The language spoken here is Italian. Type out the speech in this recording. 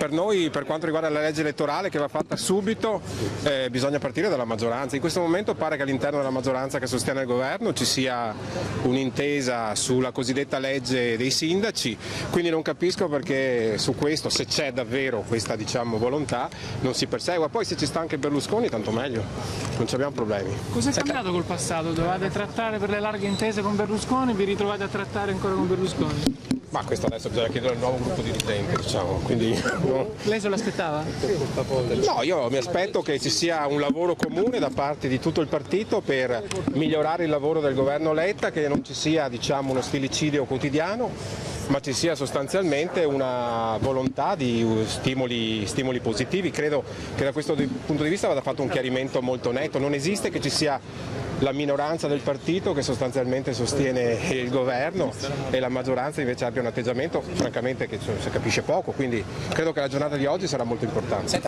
Per noi, per quanto riguarda la legge elettorale che va fatta subito, eh, bisogna partire dalla maggioranza. In questo momento pare che all'interno della maggioranza che sostiene il governo ci sia un'intesa sulla cosiddetta legge dei sindaci, quindi non capisco perché su questo, se c'è davvero questa diciamo, volontà, non si persegua. Poi se ci sta anche Berlusconi, tanto meglio, non abbiamo problemi. Cos'è cambiato col passato? Dovevate trattare per le larghe intese con Berlusconi, vi ritrovate a trattare ancora con Berlusconi? Ma questo adesso bisogna chiedere al nuovo gruppo dirigente, diciamo. Quindi, no. Lei se l'aspettava? No, io mi aspetto che ci sia un lavoro comune da parte di tutto il partito per migliorare il lavoro del governo Letta, che non ci sia diciamo, uno stilicidio quotidiano, ma ci sia sostanzialmente una volontà di stimoli, stimoli positivi. Credo che da questo punto di vista vada fatto un chiarimento molto netto. Non esiste che ci sia la minoranza del partito che sostanzialmente sostiene il governo e la maggioranza invece abbia un atteggiamento francamente che si capisce poco, quindi credo che la giornata di oggi sarà molto importante.